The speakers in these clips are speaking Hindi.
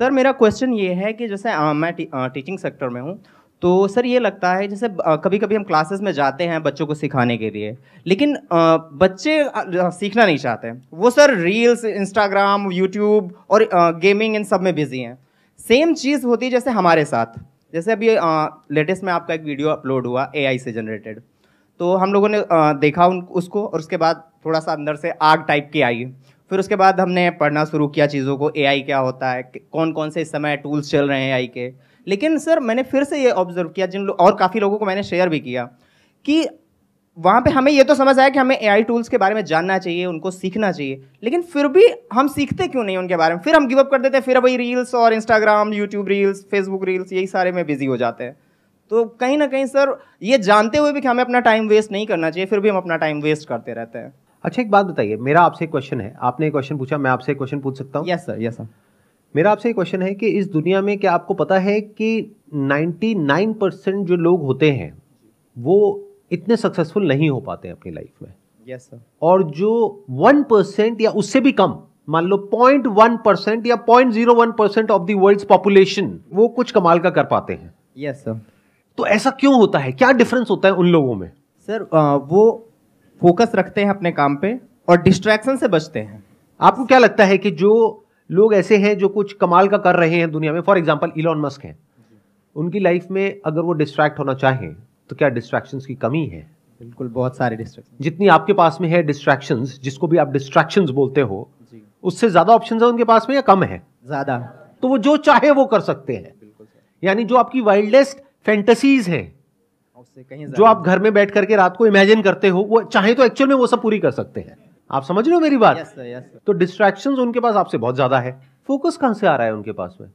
सर मेरा क्वेश्चन ये है कि जैसे आ, मैं टी, आ, टीचिंग सेक्टर में हूँ तो सर ये लगता है जैसे कभी कभी हम क्लासेस में जाते हैं बच्चों को सिखाने के लिए लेकिन बच्चे सीखना नहीं चाहते। वो सर रील्स इंस्टाग्राम यूट्यूब और गेमिंग इन सब में बिज़ी हैं। सेम चीज़ होती है जैसे हमारे साथ। जैसे अभी लेटेस्ट में आपका एक वीडियो अपलोड हुआ AI से जनरेटेड तो हम लोगों ने देखा उन उसको और उसके बाद थोड़ा सा अंदर से आग टाइप की आई। फिर उसके बाद हमने पढ़ना शुरू किया चीज़ों को एआई क्या होता है कौन कौन से इस समय टूल्स चल रहे हैं एआई के। लेकिन सर, मैंने फिर से ये ऑब्ज़र्व किया, जिन और काफ़ी लोगों को मैंने शेयर भी किया, कि वहाँ पे हमें ये तो समझ आया कि हमें एआई टूल्स के बारे में जानना चाहिए, उनको सीखना चाहिए। लेकिन फिर भी हम सीखते क्यों नहीं उनके बारे में? फिर हम गिवअप कर देते हैं, फिर वही रील्स और Instagram YouTube reels Facebook reels यही सारे में बिज़ी हो जाते हैं। तो कहीं ना कहीं सर, ये जानते हुए भी कि हमें अपना टाइम वेस्ट नहीं करना चाहिए, फिर भी हम अपना टाइम वेस्ट करते रहते हैं। अच्छा एक बात बताइए मेरा आपसे एक क्वेश्चन है। आपने एक क्वेश्चन पूछा मैं आपसे एक क्वेश्चन पूछ सकता हूँ? यस सर यस सर मेरा आपसे एक क्वेश्चन है कि इस दुनिया में क्या आपको पता है कि 99 परसेंट जो लोग होते हैं वो इतने सक्सेसफुल नहीं हो पाते हैं अपनी लाइफ में? यस सर और जो वन परसेंट या उससे भी कम मान लो पॉइंट वन परसेंट या point zero one percent of the world population वो कुछ कमाल का कर पाते हैं। यस सर तो ऐसा क्यों होता है? क्या डिफरेंस होता है उन लोगों में? सर वो फोकस रखते हैं अपने काम पे और डिस्ट्रैक्शन से बचते हैं। आपको क्या लगता है कि जो लोग ऐसे हैं जो कुछ कमाल का कर रहे हैं दुनिया में? फॉर एग्ज़ाम्पल इलॉन मस्क हैं। उनकी लाइफ में अगर वो डिस्ट्रैक्ट होना चाहें तो क्या डिस्ट्रैक्शंस की कमी है? बिल्कुल बहुत सारे डिस्ट्रैक्शन जितनी आपके पास में है डिस्ट्रैक्शंस जिसको भी आप डिस्ट्रैक्शंस बोलते हो उससे ज़्यादा ऑप्शन है उनके पास में या कम है? ज़्यादा। तो वो जो चाहे वो कर सकते हैं। यानी जो आपकी वाइल्डेस्ट फैंटेसीज हैं जो आप घर में बैठ करके रात को इमेजिन करते हो वो चाहे तो एक्चुअल में वो सब पूरी कर सकते हैं। आप समझ रहे हो मेरी बात? Yes, sir, yes, sir. तो डिस्ट्रैक्शन उनके पास आपसे बहुत ज़्यादा है। फोकस कहाँ से आ रहा है उनके पास में?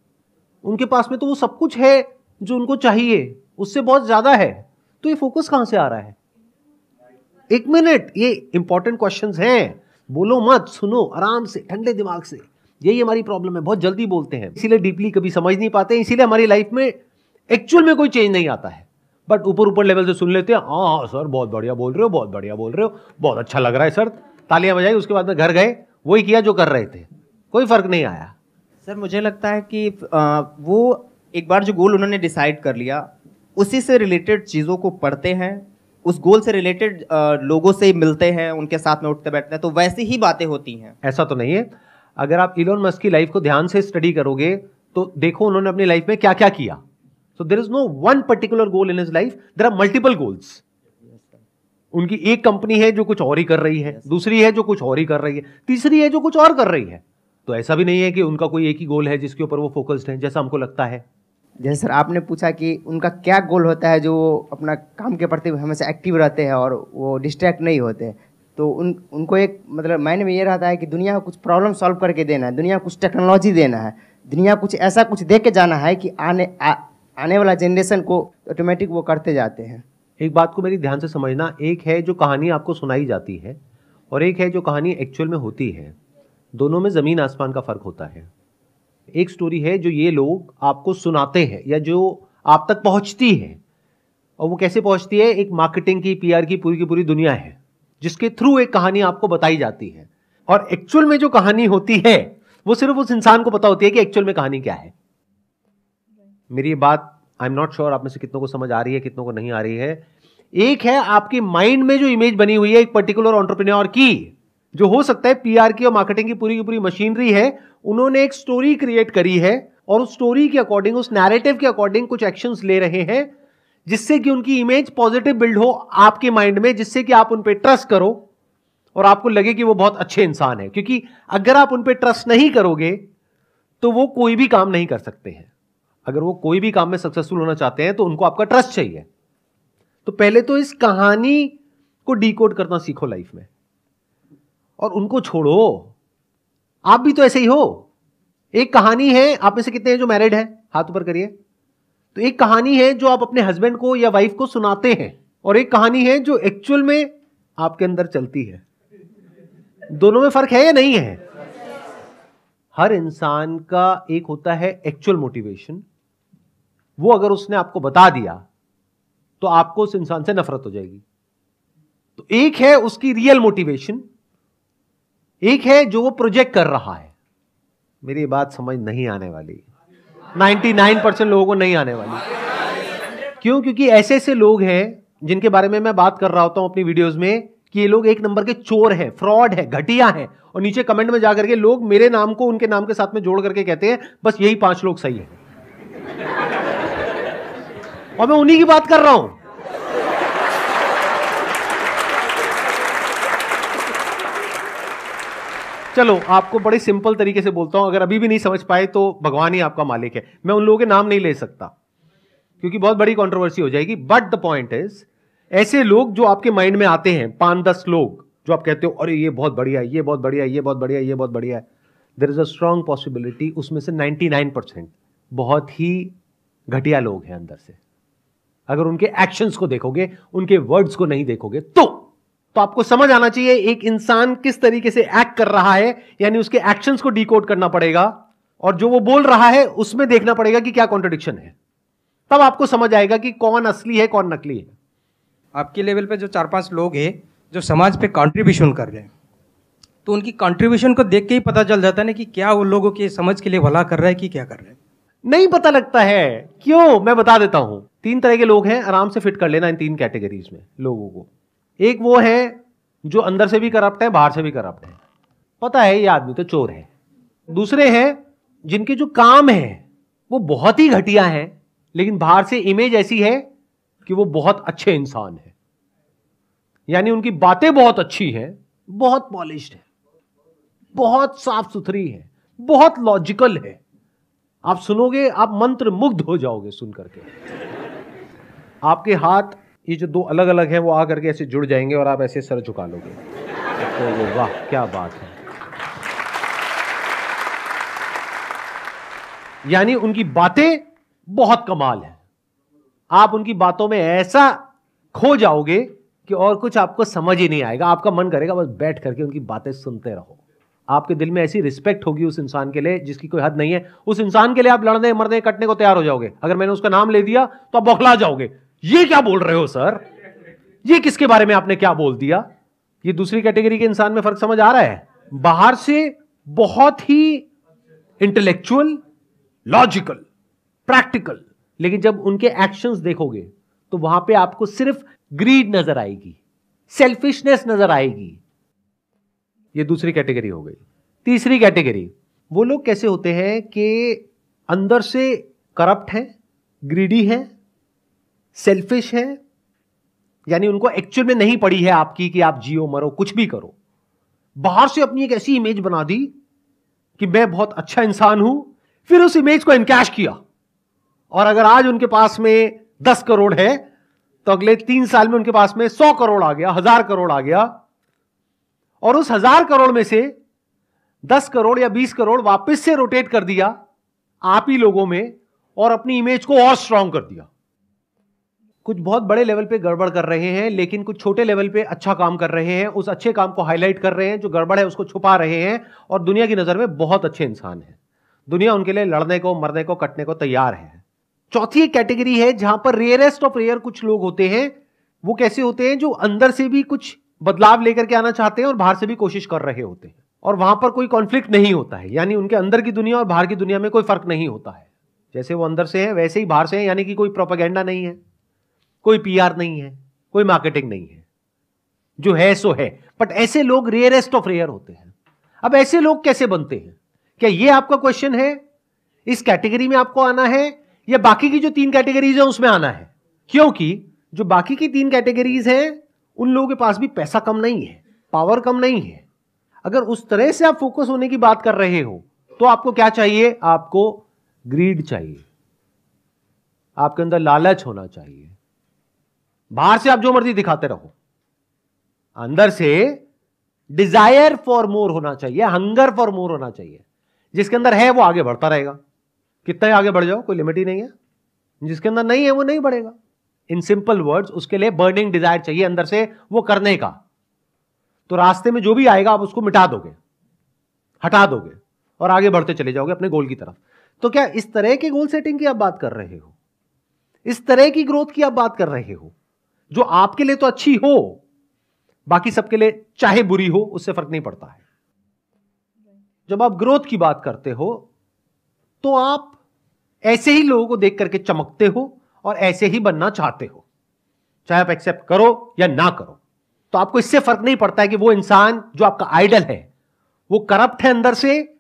उनके पास में तो वो सब कुछ है जो उनको चाहिए उससे बहुत ज़्यादा है। तो ये फोकस कहाँ से आ रहा है? एक मिनट ये इंपॉर्टेंट क्वेश्चन हैं। बोलो मत सुनो आराम से ठंडे दिमाग से। यही हमारी प्रॉब्लम है बहुत जल्दी बोलते हैं। इसीलिए डीपली कभी समझ नहीं पाते इसीलिए हमारी लाइफ में एक्चुअल में कोई चेंज नहीं आता है। बट ऊपर ऊपर लेवल से सुन लेते हैं हाँ हाँ सर बहुत बढ़िया बोल रहे हो बहुत बढ़िया बोल रहे हो बहुत अच्छा लग रहा है सर तालियाँ बजाई उसके बाद में घर गए वही किया जो कर रहे थे। कोई फ़र्क नहीं आया। सर मुझे लगता है कि आ, वो एक बार जो गोल उन्होंने डिसाइड कर लिया उसी से रिलेटेड चीज़ों को पढ़ते हैं उस गोल से रिलेटेड लोगों से मिलते हैं उनके साथ में उठते बैठते हैं तो वैसी ही बातें होती हैं। ऐसा तो नहीं है। अगर आप इलोन मस्क की लाइफ को ध्यान से स्टडी करोगे तो देखो उन्होंने अपनी लाइफ में क्या क्या किया। So there is no one particular goal in his life there are multiple goals उनकी एक कंपनी है जो कुछ और ही कर रही है दूसरी है जो कुछ और ही कर रही है तीसरी है जो कुछ और कर रही है। तो ऐसा भी नहीं है कि उनका कोई एक ही गोल है जिसके ऊपर वो फोकस्ड है जैसा हमको लगता है। जैसे सर आपने पूछा कि उनका क्या गोल होता है जो वो अपना काम के प्रति हमेशा एक्टिव रहते हैं और वो डिस्ट्रैक्ट नहीं होते। तो उन उनको एक मतलब मायने में ये रहता है कि दुनिया को कुछ प्रॉब्लम सॉल्व करके देना है दुनिया को कुछ टेक्नोलॉजी देना है दुनिया कुछ ऐसा कुछ दे के जाना है कि आने आ, आने वाला जनरेशन को ऑटोमेटिक वो करते जाते हैं। एक बात को मेरी ध्यान से समझना, एक है जो कहानी आपको सुनाई जाती है और एक है जो कहानी एक्चुअल में होती है। दोनों में ज़मीन आसमान का फ़र्क होता है। एक स्टोरी है जो ये लोग आपको सुनाते हैं या जो आप तक पहुँचती है। और वो कैसे पहुँचती है? एक मार्केटिंग की पीआर की पूरी की पूरी दुनिया है, जिसके थ्रू एक कहानी आपको बताई जाती है। और एक्चुअल में जो कहानी होती है, वो सिर्फ़ उस इंसान को पता होती है कि एक्चुअल में कहानी क्या है। मेरी ये बात आई एम नॉट श्योर आप में से कितनों को समझ आ रही है, कितनों को नहीं आ रही है। एक है आपके माइंड में जो इमेज बनी हुई है, एक पर्टिकुलर ऑन्टरप्रिन्योर की, जो हो सकता है पीआर की और मार्केटिंग की पूरी की पूरी मशीनरी है, उन्होंने एक स्टोरी क्रिएट करी है और उस स्टोरी के अकॉर्डिंग उस नैरेटिव के अकॉर्डिंग कुछ एक्शंस ले रहे हैं, जिससे कि उनकी इमेज पॉजिटिव बिल्ड हो आपके माइंड में, जिससे कि आप उन पर ट्रस्ट करो और आपको लगे कि वो बहुत अच्छे इंसान है। क्योंकि अगर आप उन पर ट्रस्ट नहीं करोगे तो वो कोई भी काम नहीं कर सकते हैं। अगर वो कोई भी काम में सक्सेसफुल होना चाहते हैं तो उनको आपका ट्रस्ट चाहिए। तो पहले तो इस कहानी को डीकोड करना सीखो लाइफ में। और उनको छोड़ो। आप भी तो ऐसे ही हो। एक कहानी है, आप में से कितने हैं जो मैरिड है? हाथ ऊपर करिए। तो एक कहानी है जो आप अपने हस्बैंड को या वाइफ को सुनाते हैं, और एक कहानी है जो एक्चुअल में आपके अंदर चलती है। दोनों में फ़र्क है या नहीं है? हर इंसान का एक होता है एक्चुअल मोटिवेशन वो अगर उसने आपको बता दिया तो आपको उस इंसान से नफरत हो जाएगी। तो एक है उसकी रियल मोटिवेशन एक है जो वो प्रोजेक्ट कर रहा है। मेरी बात समझ नहीं आने वाली। 99 परसेंट लोगों को नहीं आने वाली। क्यों? क्योंकि ऐसे ऐसे लोग हैं जिनके बारे में मैं बात कर रहा होता हूँ अपनी वीडियोस में, कि ये लोग एक नंबर के चोर हैं फ्रॉड है, घटिया है, और नीचे कमेंट में जाकर के लोग मेरे नाम को उनके नाम के साथ में जोड़ करके कहते हैं, बस यही पाँच लोग सही है। और मैं उन्हीं की बात कर रहा हूँ। चलो, आपको बड़े सिंपल तरीके से बोलता हूँ, अगर अभी भी नहीं समझ पाए तो भगवान ही आपका मालिक है। मैं उन लोगों के नाम नहीं ले सकता, क्योंकि बहुत बड़ी कंट्रोवर्सी हो जाएगी। बट द पॉइंट इज़ ऐसे लोग जो आपके माइंड में आते हैं पाँच दस लोग, जो आप कहते हो, अरे, ये बहुत बढ़िया है, ये बहुत बढ़िया ये बहुत बढ़िया ये बहुत बढ़िया है। There is a strong possibility उसमें से 99 परसेंट बहुत ही घटिया लोग हैं अंदर से। अगर उनके एक्शंस को देखोगे, उनके वर्ड्स को नहीं देखोगे तो तो आपको समझ आना चाहिए एक इंसान किस तरीके से एक्ट कर रहा है, यानी उसके एक्शंस को डिकोड करना पड़ेगा, और जो वो बोल रहा है, उसमें देखना पड़ेगा कि क्या कॉन्ट्रोडिक्शन है। तब आपको समझ आएगा कि कौन असली है, कौन नकली है। आपके लेवल पे जो चार पाँच लोग हैं, जो समाज पे कंट्रीब्यूशन कर रहे हैं तो उनकी कंट्रीब्यूशन को देख के ही पता चल जाता है ना कि क्या वो लोगों के समझ के लिए भला कर रहा है कि क्या कर रहे हैं। नहीं पता लगता है। क्यों? मैं बता देता हूँ। तीन तरह के लोग हैं, आराम से फिट कर लेना इन तीन कैटेगरीज में, लोगों को। एक वो है जो अंदर से भी करप्ट है, बाहर से भी करप्ट है। पता है, ये आदमी तो चोर है। दूसरे हैं, जिनके जो काम है, वो बहुत ही घटिया है, लेकिन बाहर से इमेज ऐसी है कि वो बहुत अच्छे इंसान है। यानी उनकी बातें बहुत अच्छी हैं, बहुत पॉलिश है, बहुत साफ़ सुथरी है, बहुत लॉजिकल है। आप सुनोगे, आप मंत्र मुग्ध हो जाओगे सुन करके। आपके हाथ, ये जो दो अलग अलग हैं, वो आ करके ऐसे जुड़ जाएँगे और आप ऐसे सर झुका लोगे। तो वाह, क्या बात है। यानी उनकी बातें बहुत कमाल है। आप उनकी बातों में ऐसा खो जाओगे कि और कुछ आपको समझ ही नहीं आएगा। आपका मन करेगा, बस बैठ करके उनकी बातें सुनते रहो। आपके दिल में ऐसी रिस्पेक्ट होगी उस इंसान के लिए जिसकी कोई हद नहीं है। उस इंसान के लिए आप लड़ने, मरने, कटने को तैयार हो जाओगे। अगर मैंने उसका नाम ले दिया तो आप बौखला जाओगे। ये क्या बोल रहे हो, सर? ये किसके बारे में आपने क्या बोल दिया? ये दूसरी कैटेगरी के इंसान में फ़र्क समझ आ रहा है? बाहर से बहुत ही इंटेलेक्चुअल लॉजिकल प्रैक्टिकल लेकिन जब उनके एक्शंस देखोगे तो वहाँ पे आपको सिर्फ़ ग्रीड नज़र आएगी सेल्फिशनेस नज़र आएगी। ये दूसरी कैटेगरी हो गई। तीसरी कैटेगरी, वो लोग कैसे होते हैं कि अंदर से करप्ट है ग्रीडी है सेल्फिश है, यानी उनको एक्चुअल में नहीं पड़ी है आपकी कि आप जियो, मरो, कुछ भी करो। बाहर से अपनी एक ऐसी इमेज बना दी कि मैं बहुत अच्छा इंसान हूँ, फिर उस इमेज को इनकैश किया। और अगर आज उनके पास में दस करोड़ है तो अगले तीन साल में उनके पास में सौ करोड़ आ गया, हज़ार करोड़ आ गया और उस हज़ार करोड़ में से दस करोड़ या बीस करोड़ वापस से रोटेट कर दिया आप ही लोगों में और अपनी इमेज को और स्ट्रांग कर दिया। कुछ बहुत बड़े लेवल पे गड़बड़ कर रहे हैं, लेकिन कुछ छोटे लेवल पे अच्छा काम कर रहे हैं, उस अच्छे काम को हाईलाइट कर रहे हैं, जो गड़बड़ है उसको छुपा रहे हैं और दुनिया की नज़र में बहुत अच्छे इंसान है। दुनिया उनके लिए लड़ने को, मरने को, कटने को तैयार है। चौथी एक कैटेगरी है जहाँ पर रेयरेस्ट ऑफ़ रेयर कुछ लोग होते हैं, वो कैसे होते हैं, जो अंदर से भी कुछ बदलाव लेकर के आना चाहते हैं और बाहर से भी कोशिश कर रहे होते हैं। और वहाँ पर कोई कॉन्फ्लिक्ट नहीं होता है। यानी उनके अंदर की दुनिया और बाहर की दुनिया में कोई फ़र्क नहीं होता है। जैसे वो अंदर से है, वैसे ही बाहर से है, यानी कि कोई प्रोपागेंडा नहीं है, कोई पीआर नहीं है, कोई मार्केटिंग नहीं है। जो है, सो है। बट ऐसे लोग रेयरेस्ट ऑफ़ रेयर होते हैं। अब ऐसे लोग कैसे बनते हैं? क्या ये आपका क्वेश्चन है? इस कैटेगरी में आपको आना है? या बाकी की जो तीन कैटेगरीज है, उसमें आना है? क्योंकि जो बाकी की तीन कैटेगरीज हैं उन लोगों के पास भी पैसा कम नहीं है पावर कम नहीं है। अगर उस तरह से आप फोकस होने की बात कर रहे हो तो आपको क्या चाहिए? आपको ग्रीड चाहिए। आपके अंदर लालच होना चाहिए। बाहर से आप जो मर्ज़ी दिखाते रहो। अंदर से डिज़ायर फॉर मोर होना चाहिए हंगर फॉर मोर होना चाहिए। जिसके अंदर है, वो आगे बढ़ता रहेगा। कितना आगे बढ़ जाओ, कोई लिमिट ही नहीं है। जिसके अंदर नहीं है, वो नहीं बढ़ेगा। इन सिंपल वर्ड्स उसके लिए बर्निंग डिज़ायर चाहिए अंदर से, वो करने का। तो रास्ते में जो भी आएगा, आप उसको मिटा दोगे, हटा दोगे, और आगे बढ़ते चले जाओगे अपने गोल की तरफ़। तो क्या इस तरह के गोल सेटिंग की आप बात कर रहे हो? इस तरह की ग्रोथ की आप बात कर रहे हो, जो आपके लिए तो अच्छी हो, बाकी सबके लिए चाहे बुरी हो, उससे फ़र्क नहीं पड़ता है। जब आप ग्रोथ की बात करते हो तो आप ऐसे ही लोगों को देख करके चमकते हो और ऐसे ही बनना चाहते हो। चाहे आप एक्सेप्ट करो या ना करो। तो आपको इससे फ़र्क नहीं पड़ता है कि वो इंसान जो आपका आइडल है, वो करप्ट है अंदर से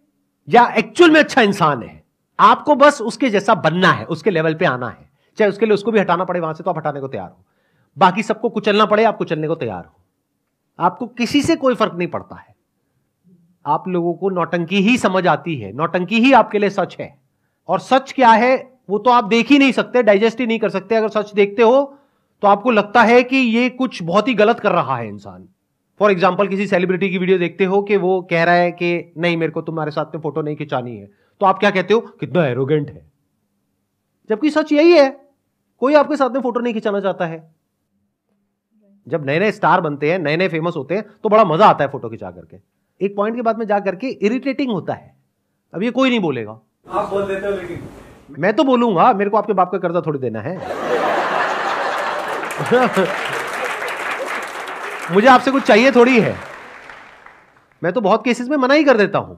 या एक्चुअल में अच्छा इंसान है। आपको बस उसके जैसा बनना है, उसके लेवल पे आना है। चाहे उसके लिए उसको भी हटाना पड़े, वहाँ से तो आप हटाने को तैयार हो। बाकी सबको कुचलना पड़े, आप कुचलने को तैयार हो। आपको किसी से कोई फ़र्क नहीं पड़ता है। आप लोगों को नौटंकी ही समझ आती है, नौटंकी ही आपके लिए सच है। और सच क्या है? वो तो आप देख ही नहीं सकते डाइजेस्ट ही नहीं कर सकते, अगर सच देखते हो तो आपको लगता है कि ये कुछ बहुत ही गलत कर रहा है इंसान। फॉर एग्ज़ाम्पल किसी सेलिब्रिटी की वीडियो देखते हो कि वो कह रहा है कि, नहीं, मेरे को तुम्हारे साथ में फ़ोटो नहीं खिंचानी है। तो आप क्या कहते हो? कितना एरोगेंट है। जबकि सच यही है, कोई आपके साथ में फ़ोटो नहीं खिंचाना चाहता है। जब नए नए स्टार बनते हैं नए नए फ़ेमस होते हैं तो बड़ा मज़ा आता है फ़ोटो खिंचा करके। एक पॉइंट के बाद में जा करके इरिटेटिंग होता है। अब ये कोई नहीं बोलेगा। आप बोल देते हो लेकिन। मैं तो बोलूँगा, मेरे को आपके बाप का कर्जा थोड़ी देना है। मुझे आपसे कुछ चाहिए थोड़ी है। मैं तो बहुत केसेस में मना ही कर देता हूँ।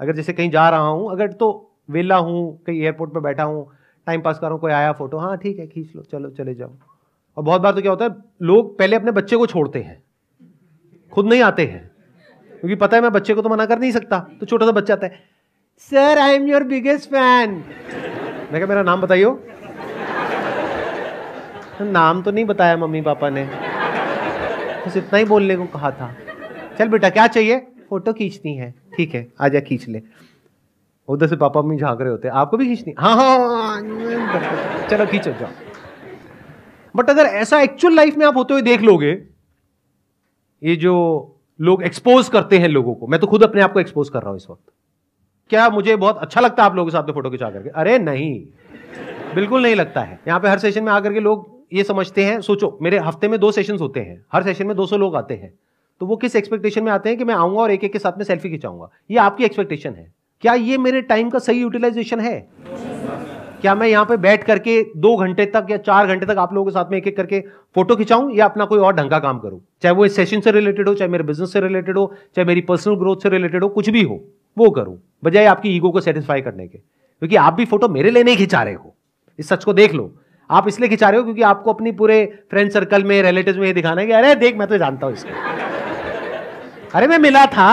अगर जैसे कहीं जा रहा हूँ, अगर तो वेला हूँ, कहीं एयरपोर्ट पर बैठा हूँ टाइम पास कर रहा हूँ, कोई आया फ़ोटो हाँ ठीक है, खींच लो, चलो, चले जाओ। और बहुत बार तो क्या होता है, लोग पहले अपने बच्चे को छोड़ते हैं, खुद नहीं आते हैं, क्योंकि पता है मैं बच्चे को तो मना कर नहीं सकता तो छोटा सा बच्चा आता है sir I am your biggest fan मैं क्या मेरा नाम बताइयो। नाम तो नहीं बताया मम्मी पापा ने। बस इतना ही बोलने को कहा था। चल बेटा क्या चाहिए? फ़ोटो खींचनी है। ठीक है आ जा खींच ले। उधर से पापा मम्मी झाँक रहे होते हैं। आपको भी खींचनी? हाँ हाँ, हाँ चलो खींचो जाओ। बट अगर ऐसा एक्चुअल लाइफ में आप होते हुए देख लोगे ये जो लोग एक्सपोज करते हैं लोगों को मैं तो खुद अपने आप को एक्सपोज कर रहा हूँ इस वक्त। क्या मुझे बहुत अच्छा लगता है आप लोगों के साथ में फ़ोटो खिंचा करके? अरे नहीं। बिल्कुल नहीं लगता है। यहाँ पे हर सेशन में आकर के लोग ये समझते हैं, सोचो, मेरे हफ़्ते में दो सेशन होते हैं, हर सेशन में 200 लोग आते हैं। तो वो किस एक्सपेक्टेशन में आते हैं कि मैं आऊँगा और एक एक के साथ में सेल्फी खिंचाऊँगा? ये आपकी एक्सपेक्टेशन है। क्या ये मेरे टाइम का सही यूटिलाइजेशन है? क्या मैं यहाँ पे बैठ करके दो घंटे तक या चार घंटे तक आप लोगों के साथ में एक एक करके फ़ोटो खिंचाऊं या अपना कोई और ढंग का काम करूँ? चाहे वो इस सेशन से रिलेटेड हो, चाहे मेरे बिज़नेस से रिलेटेड हो, चाहे मेरी पर्सनल ग्रोथ से रिलेटेड हो, कुछ भी हो। वो करूँ बजाय आपकी ईगो को सेटिस्फाई करने के। क्योंकि आप भी फ़ोटो मेरे लिए नहीं खिंचा रहे हो। इस सच को देख लो। आप इसलिए खिंचा रहे हो क्योंकि आपको अपनी पूरे फ्रेंड सर्कल में रिलेटिव में ये दिखाना है कि अरे देख मैं तो जानता हूँ इसको। अरे मैं मिला था।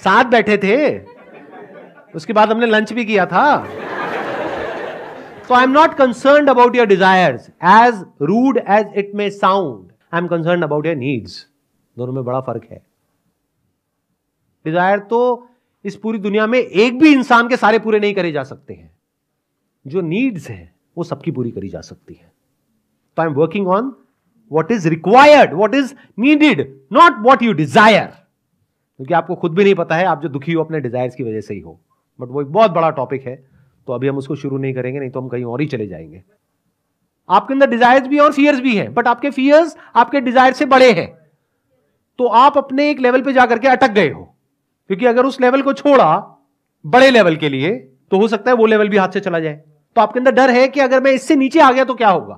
साथ बैठे थे। उसके बाद हमने लंच भी किया था। So I'm not concerned about your desires, as rude as it may sound. I'm concerned about your needs. दोनों में बड़ा फ़र्क है। डिज़ायर तो इस पूरी दुनिया में एक भी इंसान के सारे पूरे नहीं करे जा सकते हैं। जो नीड्स है, वो सबकी पूरी करी जा सकती है। तो I am working on what is required what is needed not what you desire क्योंकि आपको खुद भी नहीं पता है, आप जो दुखी हो, अपने डिज़ायर की वजह से ही हो। बट वो एक बहुत बड़ा टॉपिक है तो अभी हम उसको शुरू नहीं करेंगे, नहीं तो हम कहीं और ही चले जाएँगे। आपके अंदर डिजायर्स भी और फियर्स भी हैं बट आपके फियर्स आपके डिज़ायर से बड़े हैं। तो आप अपने एक लेवल पे जाकर के अटक गए हो। क्योंकि अगर उस लेवल को छोड़ा बड़े लेवल के लिए तो हो सकता है वो लेवल भी हाथ से चला जाए। तो आपके अंदर डर है कि अगर मैं इससे नीचे आ गया तो क्या होगा?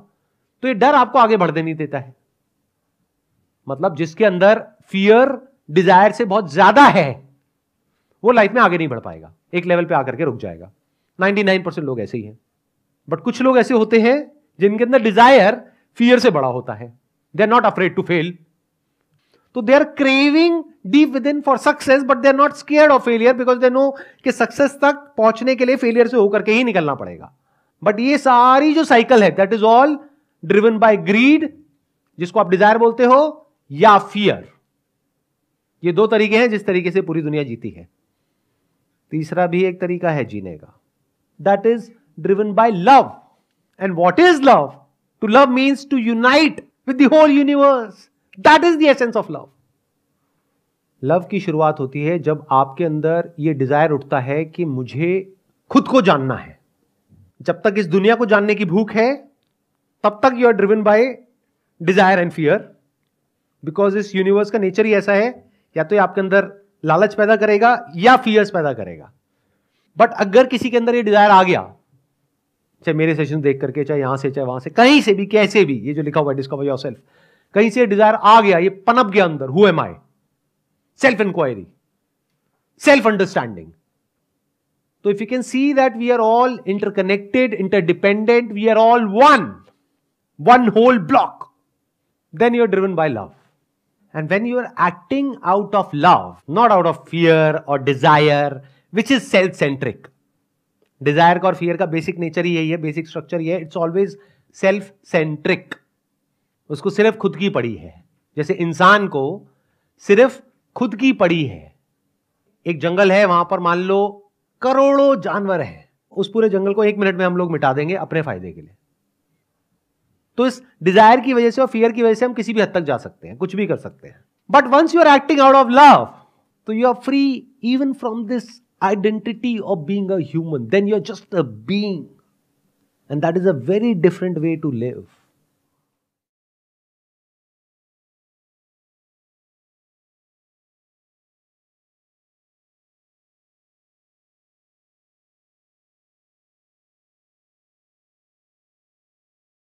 तो ये डर आपको आगे बढ़ने नहीं देता है। मतलब जिसके अंदर फियर डिज़ायर से बहुत ज़्यादा है, वो लाइफ में आगे नहीं बढ़ पाएगा। एक लेवल पे आकर के रुक जाएगा। 99 परसेंट लोग ऐसे ही हैं। बट कुछ लोग ऐसे होते हैं जिनके अंदर डिज़ायर फियर से बड़ा होता है। They are not afraid to fail तो they are craving deep within for success but they are not scared of failure because they know कि सक्सेस तक पहुँचने के लिए फेलियर से होकर के ही निकलना पड़ेगा। बट ये सारी जो साइकिल है that is all driven by greed जिसको आप डिज़ायर बोलते हो, या फियर ये दो तरीके हैं जिस तरीके से पूरी दुनिया जीती है। तीसरा भी एक तरीका है जीने का। That is driven by love and what is love to love means to unite with the whole universe. That is the essence of love. Love की शुरुआत होती है जब आपके अंदर यह डिज़ायर उठता है कि मुझे खुद को जानना है। जब तक इस दुनिया को जानने की भूख है, तब तक you are driven by desire and fear because इस यूनिवर्स का नेचर ही ऐसा है, या तो ये आपके अंदर लालच पैदा करेगा, या फियर्स पैदा करेगा। बट अगर किसी के अंदर ये डिज़ायर आ गया, चाहे मेरे सेशन देख करके, चाहे यहाँ से, चाहे वहाँ से, कहीं से भी, कैसे भी, ये जो लिखा हुआ है डिस्कवर योर सेल्फ कहीं से डिज़ायर आ गया, ये पनप गया अंदर who am I inquiry self understanding तो if you can see that we are all interconnected interdependent we are all one one whole block then you are driven by love and when you are acting out of love not out of fear और desire which is self centric desire का और फियर का बेसिक नेचर ही यही है बेसिक स्ट्रक्चर ये इट्स ऑलवेज सेल्फ सेंट्रिक उसको सिर्फ़ खुद की पड़ी है जैसे इंसान को सिर्फ़ खुद की पड़ी है। एक जंगल है, वहाँ पर मान लो करोड़ों जानवर हैं। उस पूरे जंगल को एक मिनट में हम लोग मिटा देंगे अपने फ़ायदे के लिए। तो इस डिज़ायर की वजह से और फियर की वजह से हम किसी भी हद तक जा सकते हैं, कुछ भी कर सकते हैं। But once you are acting out of love तो you are free even from this identity of being human then you are just a being and that is a very different way to live